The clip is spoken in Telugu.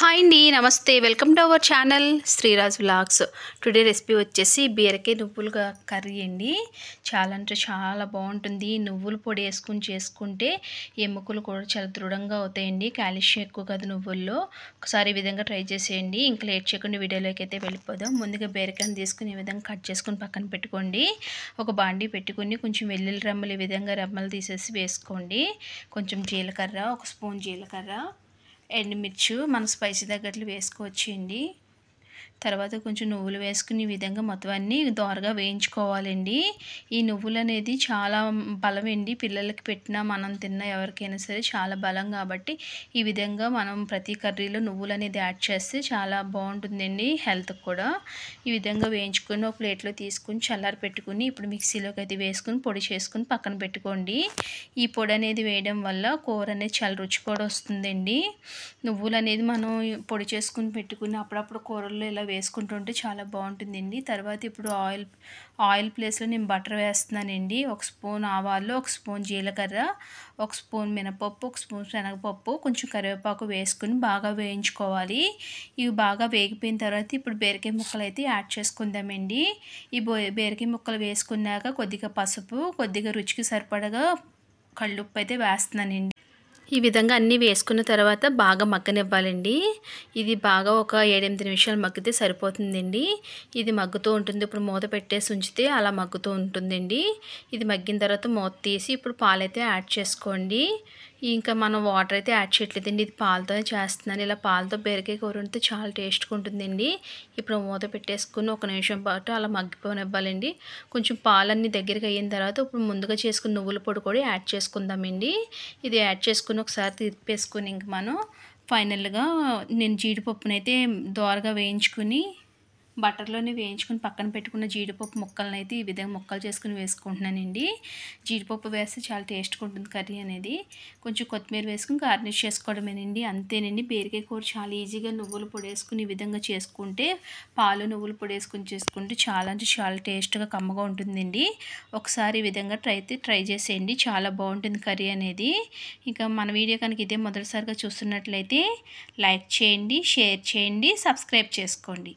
హాయ్ అండి నమస్తే welcome to our channel Sriraj vlogs today recipe వచ్చేసి బీరకాయ నువ్వులు కర్రీ అండి. చాలా అంటే చాలా బాగుంటుంది. నువ్వుల పొడి వేసుకుని చేసుకుంటే ఎముకలు కూడా చాలా దృఢంగా అవుతాయండి. కాల్షియం ఎక్కువ కదా నువ్వుల్లో. ఒకసారి ఈ విధంగా ట్రై చేసేయండి. ఇంకా లేట్ చేయకుండా వీడియోలోకి అయితే వెళ్ళిపోదాం. ముందుగా బీరకాయని తీసుకుని ఈ విధంగా కట్ చేసుకుని పక్కన పెట్టుకోండి. ఒక బాండీ పెట్టుకుని కొంచెం వెల్లుల్లి రమ్మలు ఈ విధంగా రమ్మలు తీసేసి వేసుకోండి. కొంచెం జీలకర్ర ఒక స్పూన్ జీలకర్ర. ఎండుమిర్చు మన స్పైసీ తగ్గట్లు వేసుకోవచ్చండి. తర్వాత కొంచెం నువ్వులు వేసుకుని ఈ విధంగా మొత్తం అన్నీ దోరగా వేయించుకోవాలండి. ఈ నువ్వులు అనేది చాలా బలం అండి. పిల్లలకి పెట్టినా మనం తిన్నా ఎవరికైనా సరే చాలా బలం కాబట్టి ఈ విధంగా మనం ప్రతి కర్రీలో నువ్వులు అనేది యాడ్ చేస్తే చాలా బాగుంటుందండి హెల్త్కి కూడా. ఈ విధంగా వేయించుకొని ఒక ప్లేట్లో తీసుకుని చల్లారి పెట్టుకుని ఇప్పుడు మిక్సీలోకి అది వేసుకుని పొడి చేసుకుని పక్కన పెట్టుకోండి. ఈ పొడి అనేది వేయడం వల్ల కూర అనేది చాలా రుచి కూడా వస్తుందండి. నువ్వులు అనేది మనం పొడి చేసుకుని పెట్టుకుని అప్పుడప్పుడు కూరల్లో ఇలా వేసుకుంటుంటే చాలా బాగుంటుందండి. తర్వాత ఇప్పుడు ఆయిల్ ఆయిల్ ప్లేస్లో నేను బటర్ వేస్తున్నానండి. ఒక స్పూన్ ఆవాలు ఒక స్పూన్ జీలకర్ర ఒక స్పూన్ మినపప్పు ఒక స్పూన్ శనగపప్పు కొంచెం కరివేపాకు వేసుకుని బాగా వేయించుకోవాలి. ఇవి బాగా వేగిపోయిన తర్వాత ఇప్పుడు బీరకాయ ముక్కలు అయితే యాడ్ చేసుకుందామండి. ఈ బో బీరకాయ ముక్కలు వేసుకున్నాక కొద్దిగా పసుపు కొద్దిగా రుచికి సరిపడగా కళ్ళుప్పు అయితే వేస్తున్నానండి. ఈ విధంగా అన్నీ వేసుకున్న తర్వాత బాగా మగ్గనివ్వాలండి. ఇది బాగా ఒక ఏడెనిమిది నిమిషాలు మగ్గితే సరిపోతుందండి. ఇది మగ్గుతూ ఉంటుంది. ఇప్పుడు మూత పెట్టేసి ఉంచితే అలా మగ్గుతూ ఉంటుందండి. ఇది మగ్గిన తర్వాత మూత తీసి ఇప్పుడు పాలైతే యాడ్ చేసుకోండి. ఇంకా మనం వాటర్ అయితే యాడ్ చేయట్లేదండి. ఇది పాలతో చేస్తున్నాను. ఇలా పాలతో బీరకాయ కూర ఉంటే చాలా టేస్ట్గా ఉంటుందండి. ఇప్పుడు మూత పెట్టేసుకుని ఒక నిమిషం పాటు అలా మగ్గిపోనివ్వాలండి. కొంచెం పాలన్నీ దగ్గరికి అయిన తర్వాత ఇప్పుడు ముందుగా చేసుకున్న నువ్వుల పొడి కూడా యాడ్ చేసుకుందామండి. ఇది యాడ్ చేసుకుని ఒకసారి తిప్పేసుకుని ఇంక మనం ఫైనల్గా నేను జీడిపప్పునైతే దోరగా వేయించుకుని బటర్లోనే వేయించుకుని పక్కన పెట్టుకున్న జీడిపప్పు ముక్కలను అయితే ఈ విధంగా ముక్కలు చేసుకుని వేసుకుంటున్నానండి. జీడిపప్పు వేస్తే చాలా టేస్ట్గా ఉంటుంది కర్రీ అనేది. కొంచెం కొత్తిమీర వేసుకుని గార్నిష్ చేసుకోవడమేనండి. అంతేనండి. బీరకాయ కూర చాలా ఈజీగా నువ్వులు పొడి వేసుకుని ఈ విధంగా చేసుకుంటే పాలు నువ్వులు పొడి వేసుకుని చేసుకుంటే చాలా అంటే చాలా టేస్ట్గా కమ్మగా ఉంటుందండి. ఒకసారి ఈ విధంగా ట్రై అయితే ట్రై చేసేయండి. చాలా బాగుంటుంది కర్రీ అనేది. ఇంకా మన వీడియో కనుక ఇదే మొదటిసారిగా చూస్తున్నట్లయితే లైక్ చేయండి షేర్ చేయండి సబ్స్క్రైబ్ చేసుకోండి.